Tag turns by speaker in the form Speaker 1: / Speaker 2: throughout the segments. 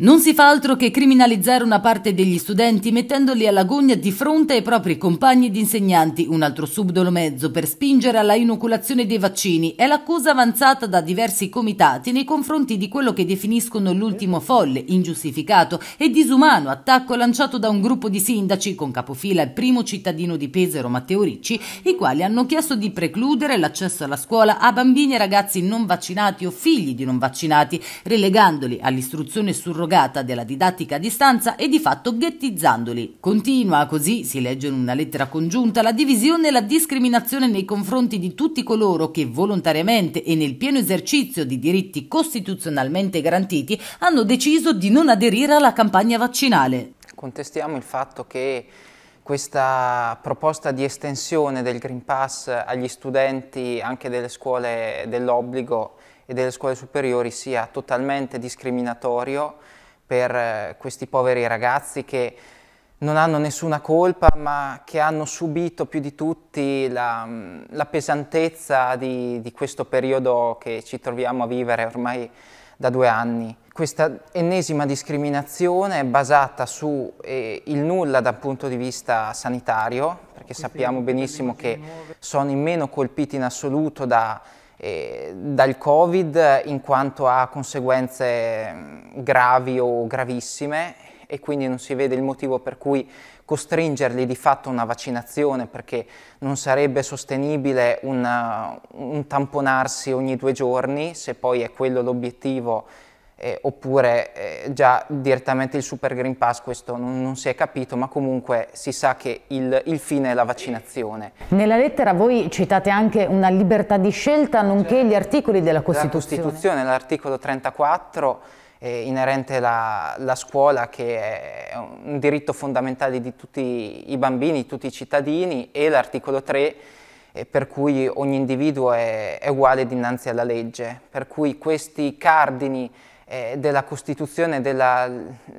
Speaker 1: Non si fa altro che criminalizzare una parte degli studenti mettendoli alla gogna di fronte ai propri compagni ed insegnanti, un altro subdolo mezzo per spingere alla inoculazione dei vaccini. È l'accusa avanzata da diversi comitati nei confronti di quello che definiscono l'ultimo folle, ingiustificato e disumano attacco lanciato da un gruppo di sindaci con capofila il primo cittadino di Pesaro Matteo Ricci, i quali hanno chiesto di precludere l'accesso alla scuola a bambini e ragazzi non vaccinati o figli di non vaccinati, relegandoli all'istruzione surrogata surrogata della didattica a distanza e di fatto ghettizzandoli. Continua così, si legge in una lettera congiunta, la divisione e la discriminazione nei confronti di tutti coloro che volontariamente e nel pieno esercizio di diritti costituzionalmente garantiti hanno deciso di non aderire alla campagna vaccinale.
Speaker 2: Contestiamo il fatto che questa proposta di estensione del Green Pass agli studenti anche delle scuole dell'obbligo e delle scuole superiori sia totalmente discriminatorio per eh, questi poveri ragazzi che non hanno nessuna colpa ma che hanno subito più di tutti la, la pesantezza di, di, questo periodo che ci troviamo a vivere ormai da due anni. Questa ennesima discriminazione è basata su eh, il nulla dal punto di vista sanitario, perché sappiamo benissimo che sono i meno colpiti in assoluto da eh, dal Covid in quanto ha conseguenze mm, gravi o gravissime e quindi non si vede il motivo per cui costringerli di fatto a una vaccinazione perché non sarebbe sostenibile una, un tamponarsi ogni due giorni se poi è quello l'obiettivo eh, oppure eh, già direttamente il Super Green Pass, questo non, non, si è capito, ma comunque si sa che il, il, fine è la vaccinazione.
Speaker 1: Nella lettera voi citate anche una libertà di scelta, nonché cioè, gli articoli della Costituzione.
Speaker 2: La Costituzione, l'articolo 34, eh, inerente alla scuola, che è un diritto fondamentale di tutti i bambini, di tutti i cittadini, e l'articolo 3, eh, per cui ogni individuo è, è uguale dinanzi alla legge, per cui questi cardini eh, della Costituzione e della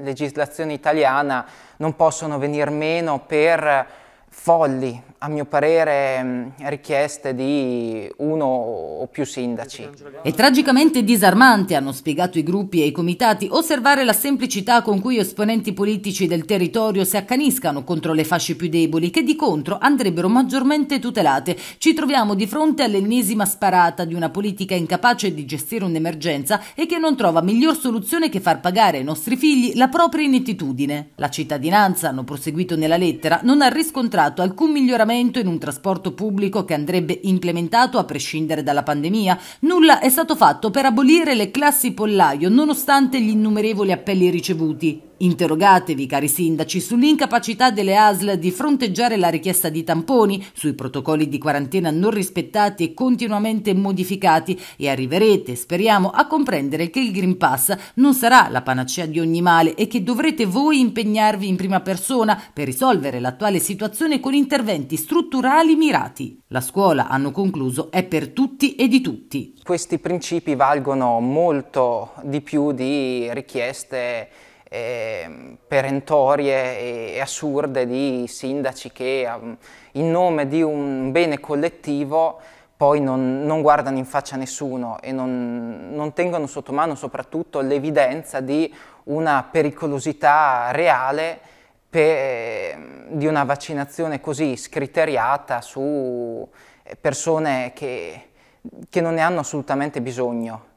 Speaker 2: legislazione italiana non possono venir meno per folli, a mio parere, mm, richieste di uno o più sindaci.
Speaker 1: È tragicamente disarmante, hanno spiegato i gruppi e i comitati, osservare la semplicità con cui esponenti politici del territorio si accaniscano contro le fasce più deboli, che di contro andrebbero maggiormente tutelate. Ci troviamo di fronte all'ennesima sparata di una politica incapace di gestire un'emergenza e che non trova miglior soluzione che far pagare ai nostri figli la propria inettitudine. La cittadinanza, hanno proseguito nella lettera, non ha riscontrato alcun miglioramento miglioramento in un trasporto pubblico che andrebbe implementato a prescindere dalla pandemia, nulla è stato fatto per abolire le classi pollaio nonostante gli innumerevoli appelli ricevuti. Interrogatevi, cari sindaci, sull'incapacità delle ASL di fronteggiare la richiesta di tamponi, sui protocolli di quarantena non rispettati e continuamente modificati e arriverete, speriamo, a comprendere che il Green Pass non sarà la panacea di ogni male e che dovrete voi impegnarvi in prima persona per risolvere l'attuale situazione con interventi strutturali mirati. La scuola, hanno concluso, è per tutti e di tutti.
Speaker 2: Questi principi valgono molto di più di richieste eh, perentorie e assurde di sindaci che um, in nome di un bene collettivo poi non, non guardano in faccia nessuno e non, non tengono sotto mano soprattutto l'evidenza di una pericolosità reale per, di una vaccinazione così scriteriata su persone che, che non ne hanno assolutamente bisogno.